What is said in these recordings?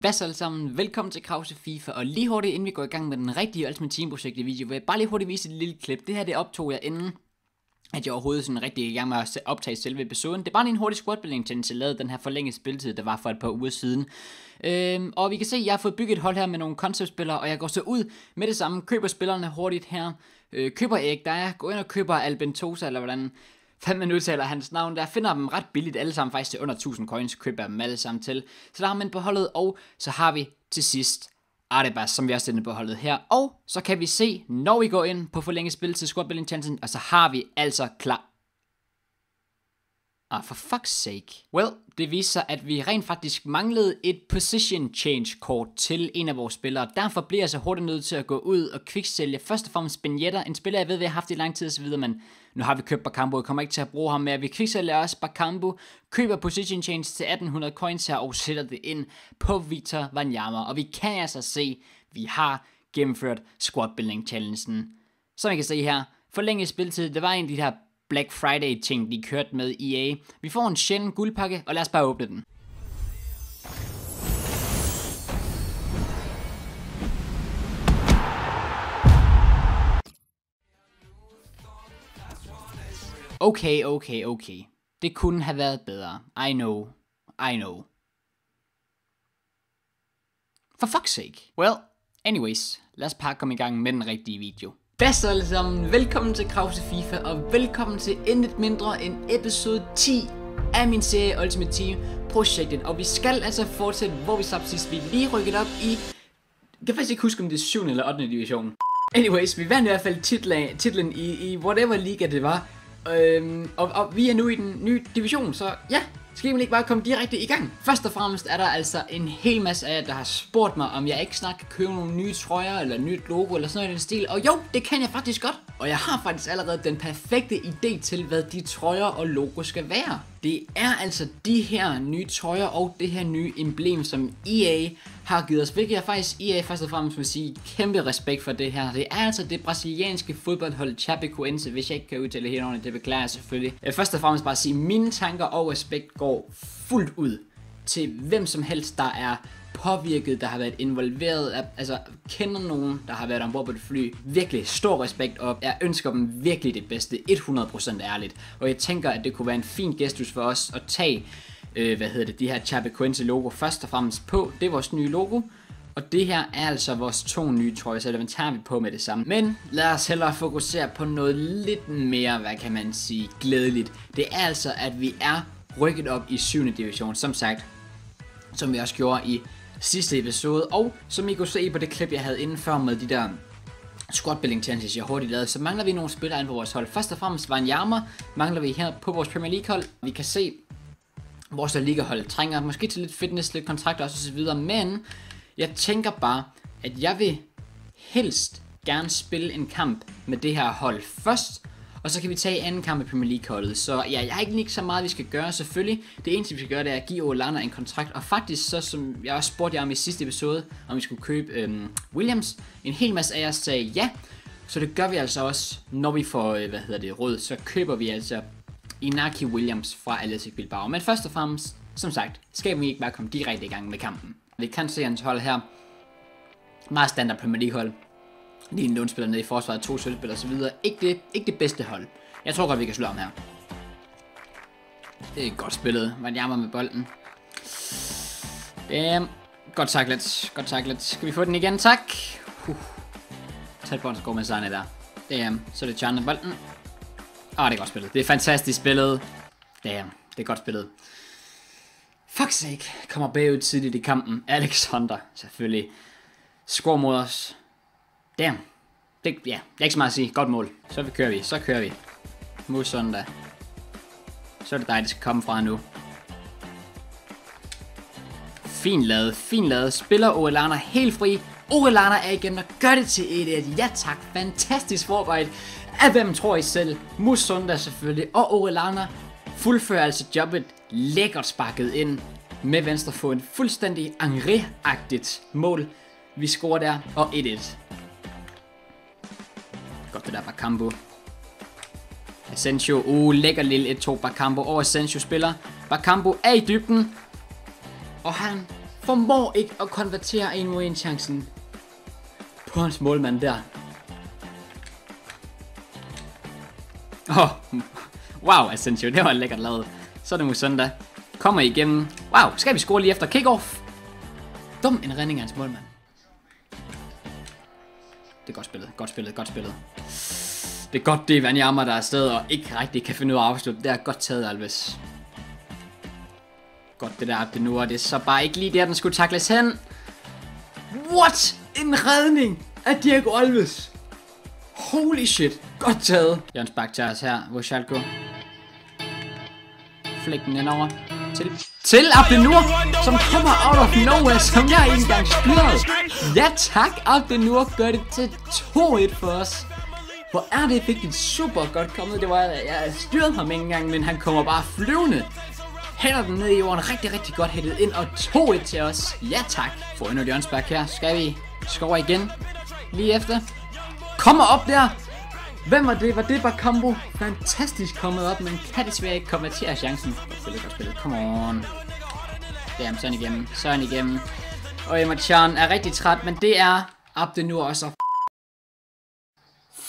Hvad så alle sammen? Velkommen til Krause FIFA, og lige hurtigt inden vi går i gang med den rigtige Ultimate Team projekt video, vil jeg bare lige hurtigt vise et lille klip. Det her det optog jeg inden, at jeg overhovedet sådan rigtig i gang med at optage selve episoden. Det er bare lige en hurtig squadbuilding til jeg lavede den her forlængede spilletid, der var for et par uger siden. Øhm, og vi kan se, at jeg har fået bygget et hold her med nogle konceptspillere, og jeg går så ud med det samme, køber spillerne hurtigt her, øh, køber æg, der går ind og køber Albentosa, eller hvordan hvad man udtaler hans navn, der finder dem ret billigt alle sammen, faktisk til under 1000 coins, køber dem alle sammen til. Så der har man beholdet, og så har vi til sidst Artebas, som vi også sender beholdet her. Og så kan vi se, når vi går ind på forlænget spil til Squad Building Chancen, og så har vi altså klar Ah, for fuck's sake. Well, det viser sig, at vi rent faktisk manglede et position change kort til en af vores spillere. Derfor bliver jeg så hurtigt nødt til at gå ud og kviksælge først og fremmest Spinetta, en spiller jeg ved, vi har haft i lang tid osv., men nu har vi købt Bakambu, jeg kommer ikke til at bruge ham mere. Vi kviksælger også Bakambu, køber position change til 1800 coins her og sætter det ind på Victor Wanyama. Og vi kan altså se, at vi har gennemført squad building challengen. Som I kan se her, forlænget spiltid, det var en af de her Black Friday ting, de kørte med EA. Vi får en sjælden guldpakke, og lad os bare åbne den. Okay, okay, okay. Det kunne have været bedre. I know. I know. For fuck's sake. Well, anyways, lad os bare komme i gang med den rigtige video. Hvad så alle sammen? Velkommen til Krause FIFA, og velkommen til intet mindre end episode 10 af min serie Ultimate Team projektet. Og vi skal altså fortsætte, hvor vi slap sidst. Vi er lige rykket op i... Jeg kan faktisk ikke huske, om det er 7. eller 8. division. Anyways, vi vandt i hvert fald titlen, titlen i, i whatever liga det var. Øhm, og, og vi er nu i den nye division, så ja, skal man ikke bare komme direkte i gang? Først og fremmest er der altså en hel masse af jer, der har spurgt mig, om jeg ikke snart kan købe nogle nye trøjer, eller nyt logo, eller sådan noget i den stil. Og jo, det kan jeg faktisk godt. Og jeg har faktisk allerede den perfekte idé til, hvad de trøjer og logo skal være. Det er altså de her nye trøjer og det her nye emblem, som EA har givet os, hvilket jeg faktisk EA først og fremmest vil sige kæmpe respekt for det her. Det er altså det brasilianske fodboldhold Chapecoense, hvis jeg ikke kan udtale det helt ordentligt, det beklager jeg selvfølgelig. Jeg først og fremmest bare sige, at mine tanker og respekt går fuldt ud til hvem som helst, der er påvirket, der har været involveret, altså kender nogen, der har været ombord på det fly. Virkelig stor respekt, og jeg ønsker dem virkelig det bedste, 100% ærligt. Og jeg tænker, at det kunne være en fin gestus for os at tage, øh, hvad hedder det, de her Chapecoense logo først og fremmest på. Det er vores nye logo. Og det her er altså vores to nye trøjer, så den tager vi på med det samme. Men lad os hellere fokusere på noget lidt mere, hvad kan man sige, glædeligt. Det er altså, at vi er rykket op i 7. division, som sagt, som vi også gjorde i sidste episode, og som I kunne se på det klip, jeg havde inden før med de der squad building challenges, jeg hurtigt lavede, så mangler vi nogle spillere ind på vores hold. Først og fremmest var en jammer, mangler vi her på vores Premier League hold. Vi kan se, vores Liga hold trænger måske til lidt fitness, lidt kontrakter og så videre, men jeg tænker bare, at jeg vil helst gerne spille en kamp med det her hold først, og så kan vi tage anden kamp i Premier League holdet. Så ja, jeg har ikke lige så meget, vi skal gøre selvfølgelig. Det eneste, vi skal gøre, det er at give Olana en kontrakt. Og faktisk, så som jeg også spurgte jer om i sidste episode, om vi skulle købe øhm, Williams. En hel masse af jer sagde ja. Så det gør vi altså også, når vi får, øh, hvad hedder det, råd. Så køber vi altså Inaki Williams fra Athletic Bilbao. Men først og fremmest, som sagt, skal vi ikke bare komme direkte i gang med kampen. Vi kan se hans hold her. Meget standard Premier League hold lige en lundspiller nede i forsvaret, to sølvspillere osv. Ikke det, ikke det bedste hold. Jeg tror godt, vi kan slå ham her. Det er godt spillet. Man jammer med bolden. Damn. Godt taklet. Godt taklet. Skal vi få den igen? Tak. Huh. Tæt på, en med Sane der. Damn. Så er det Chan bolden. Åh, oh, det er godt spillet. Det er fantastisk spillet. Damn. Det er godt spillet. Fuck sake. Kommer bagud tidligt i kampen. Alexander, selvfølgelig. Score mod os. Damn. Det, ja, det er ikke så meget at sige. Godt mål. Så vi kører vi. Så kører vi. Mod søndag. Så er det dig, det skal komme fra nu. Fint lavet, fint lavet. Spiller Oelana helt fri. Oelana er igen og gør det til 1-1. Ja tak, fantastisk forarbejde. Af hvem tror I selv? Musunda selvfølgelig. Og Oelana fuldfører altså jobbet lækkert sparket ind med venstre fod. Fuldstændig angre mål. Vi scorer der, og 1-1. Godt det der Bakambo. Asensio, uh, lækker lille 1-2 Bakambo. over Asensio spiller. Bakambo er i dybden. Og han formår ikke at konvertere en mod en chancen på hans målmand der. Åh, oh, wow, Asensio, det var lækkert lavet. Så er det søndag. Kommer igennem. Wow, skal vi score lige efter kickoff? Dum en redning af hans målmand. Det er godt spillet, godt spillet, godt spillet. Det er godt, det er Vanyama, der er afsted og ikke rigtig kan finde ud af at afslutte. Det er godt taget, Alves. Godt det der, det nu er det så bare ikke lige der, den skulle takles hen. What? En redning af Diego Alves. Holy shit. Godt taget. Jørgens bak os her. Hvor Schalke. Flæk den over. Til, til Abdenur, som kommer out of nowhere, som jeg ikke engang styrede. Ja tak, Abdenur gør det til 2-1 for os. Hvor er det vigtigt super godt kommet. Det var, jeg styrede ham ikke engang, men han kommer bare flyvende. Hænder den ned i jorden, rigtig, rigtig godt hættet ind, og 2-1 til os. Ja tak. for endnu et hjørnsbak her. Skal vi score igen? Lige efter. Kommer op der. Hvem var det? Var det bare combo? Fantastisk kommet op, men kan desværre ikke konvertere chancen. Godt spillet, godt spillet. Come on. Jamen, sådan igennem. Sådan igennem. Og Emma Chan er rigtig træt, men det er Abde nu også.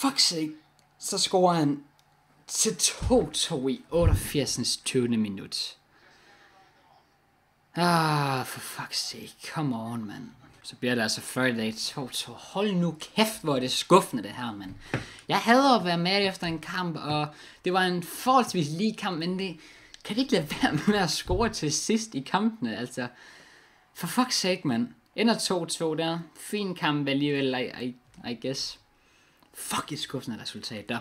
Fuck sake. Så scorer han til 2-2 i 88. 20. minut. Ah, for fuck's sake. Come on, man. Så bliver det altså 40 dage 2-2. Hold nu kæft, hvor er det skuffende det her, mand. Jeg havde at være med efter en kamp, og det var en forholdsvis lige kamp, men det kan det ikke lade være med at score til sidst i kampene, altså. For fuck's sake, mand. Ender 2-2 der. Fin kamp alligevel, I, I, I guess. Fuck et skuffende resultat der.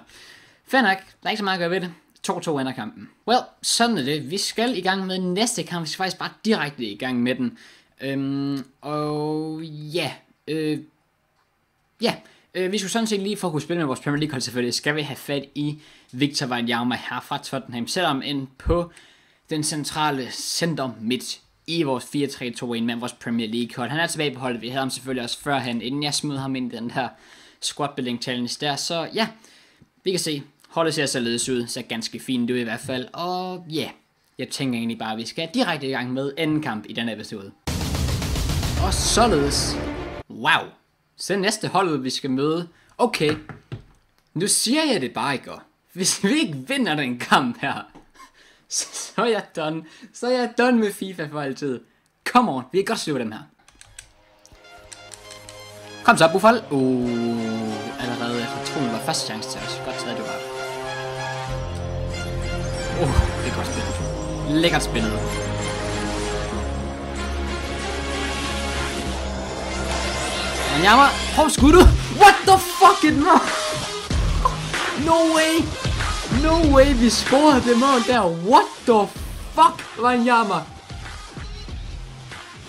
Fair nok, der er ikke så meget at gøre ved det. 2-2 ender kampen. Well, sådan er det. Vi skal i gang med næste kamp. Vi skal faktisk bare direkte i gang med den. Øhm, og ja, øh, ja, øh, vi skulle sådan set lige for at kunne spille med vores Premier League hold selvfølgelig, skal vi have fat i Victor Wanyama her fra Tottenham, selvom end på den centrale center midt i vores 4-3-2-1 med vores Premier League hold. Han er tilbage på holdet, vi havde ham selvfølgelig også førhen, inden jeg smed ham ind i den her squat building challenge der, så ja, vi kan se, holdet ser således ud, ser ganske fint ud i hvert fald, og ja, yeah, jeg tænker egentlig bare, at vi skal direkte i gang med anden kamp i den episode. Og således. Wow. Så næste hold, vi skal møde. Okay. Nu siger jeg det bare ikke. Hvis vi ikke vinder den kamp her, så er jeg done. Så er jeg done med FIFA for altid. Come on, vi kan godt slå dem her. Kom så, Buffal. Uh, allerede efter troen var første chance til os. Godt taget, du var. Uh, det er godt spillet. Lækkert spillet. Han jammer. Hov, skud du. What the fuck it no? No way. No way, vi scorede det mål der. What the fuck, Wanyama?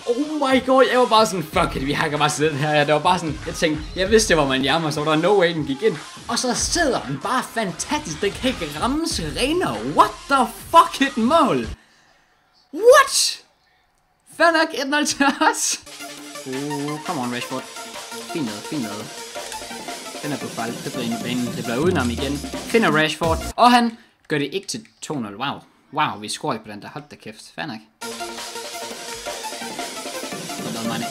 Oh my god, jeg var bare sådan, fuck it, vi hakker bare siden her. Det var bare sådan, jeg tænkte, jeg vidste det var jammer, så var der no way, den gik ind. Og så sidder den bare fantastisk, den kan ikke rammes Serena. What the fuck et mål? What? Fair nok, 1-0 til os. Uh, come on, Rashford. Fint noget, fint noget. Den er på fald. Det bliver ind i banen. Det bliver udenom igen. Finder Rashford. Og han gør det ikke til 2-0. Wow. Wow, vi scorer ikke på den der. Hold da kæft. Fair nok.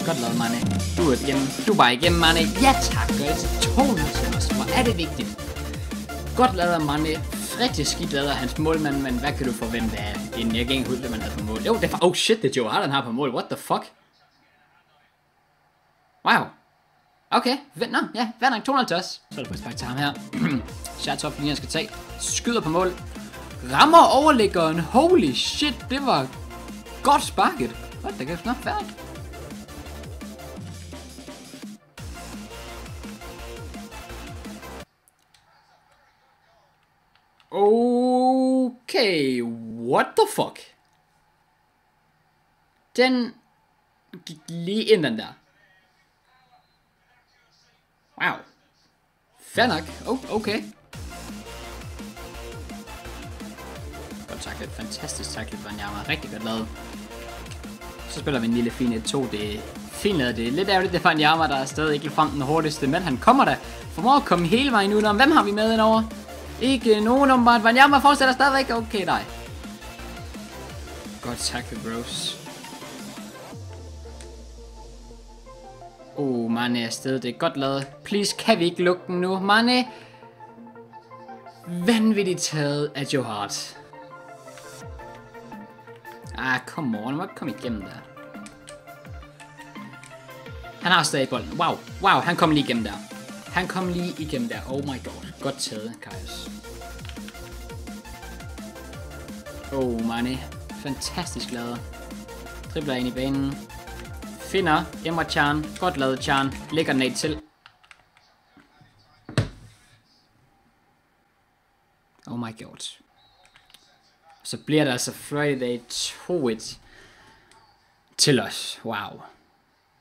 Godt lavet, Mane. Du er igennem. Du er bare igennem, Mane. Ja tak. Gør det til 2-0 til os. Hvor er det vigtigt. Godt lavet af Mane. Rigtig skidt lavet hans målmand, men hvad kan du forvente af en? Jeg kan ikke huske, man havde på mål. Jo, det var... Oh shit, det er Joe Harden har på mål. What the fuck? Wow. Okay, vent, nå, ja, hver nok 250. Så er det faktisk spark til ham her. Shots op, lige skal tage. Skyder på mål. Rammer overliggeren. Holy shit, det var godt sparket. What the kæft, nå, færdigt. Okay, what the fuck? Den gik lige ind den der. Wow. Fair nok. Oh, okay. Godt taklet. Fantastisk taklet for Nyama. Rigtig godt lavet. Så spiller vi en lille fin 1-2. Det er fint lavet. Det er lidt ærgerligt, det er Nyama, der er stadig ikke frem den hurtigste. Men han kommer da. Formår at komme hele vejen ud. Hvem har vi med indover? Ikke nogen om, at Vanyama fortsætter stadigvæk. Okay, nej. Godt taklet, bros. Oh, Mane er afsted. Det er godt lavet. Please, kan vi ikke lukke den nu? Mane! Vanvittigt taget af Joe Hart. Ah, come on. Må komme igennem der. Han har stadig bolden. Wow, wow, han kom lige igennem der. Han kom lige igennem der. Oh my god. Godt taget, Kajus. Oh, Mane. Fantastisk lavet. Dribler ind i banen. Finder Emre Chan. Godt lavet Chan. Lægger den til. Oh my god. Så bliver det altså Friday 2-1 til os. Wow.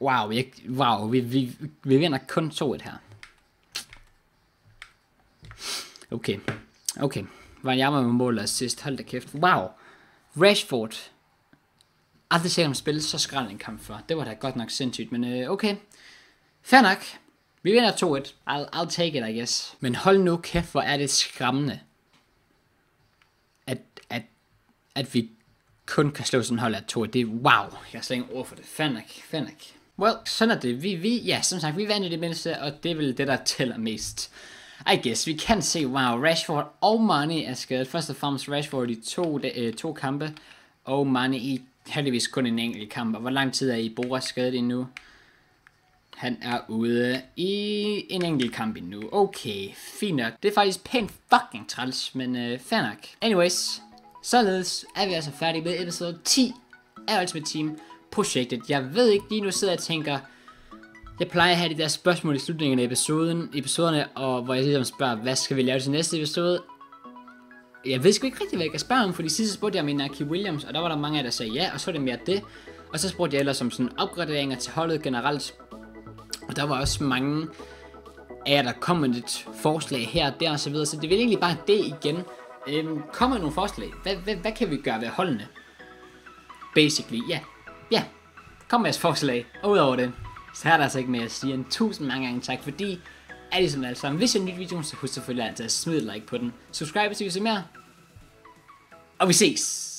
Wow, jeg, wow, vi, vi, vi vinder kun 2-1 her. Okay, okay. Var jeg med mål og assist, hold da kæft. Wow, Rashford. Aldrig set ham spille så skrald en kamp før. Det var da godt nok sindssygt, men øh, okay. Fair nok. Vi vinder 2-1. I'll, I'll take it, I guess. Men hold nu kæft, hvor er det skræmmende. At, at, at vi kun kan slå sådan hold af 2 Det er wow. Jeg har slet ingen ord for det. Fanak, fanak. Well, sådan er det. Vi, vi, ja, som sagt, vi vandt i det mindste, og det er vel det, der tæller mest. I guess, vi kan se, wow, Rashford og Mane er skadet. Først og fremmest Rashford i to, de, øh, to kampe, og Mane i heldigvis kun en enkelt kamp. Og hvor lang tid er I Boras skadet endnu? Han er ude i en enkelt kamp endnu. Okay, fint nok. Det er faktisk pænt fucking træls, men øh, fair nok. Anyways, således er vi altså færdige med episode 10 af Ultimate Team projektet. Jeg ved ikke, lige nu sidder jeg og tænker, jeg plejer at have de der spørgsmål i slutningen af episoden, episoderne, og hvor jeg ligesom spørger, hvad skal vi lave til næste episode? Jeg ved sgu ikke rigtig, hvad jeg kan spørge om, for de sidste spurgte jeg min Aki Williams, og der var der mange af der sagde ja, og så er det mere det. Og så spurgte jeg ellers om sådan opgraderinger til holdet generelt. Og der var også mange af jer, der kom med et forslag her og der og så videre, så det vil egentlig bare det igen. Øhm, kom med nogle forslag. Hvad, hvad, hvad kan vi gøre ved holdene? Basically, ja. Yeah. Ja, yeah. kom med jeres forslag. Og udover det, så er der altså ikke mere at sige end tusind mange gange tak, fordi er det som alt sammen. Hvis jeg er nyt video, så husk selvfølgelig altid at smide et like på den. Subscribe, hvis I vil se mere. Og vi ses!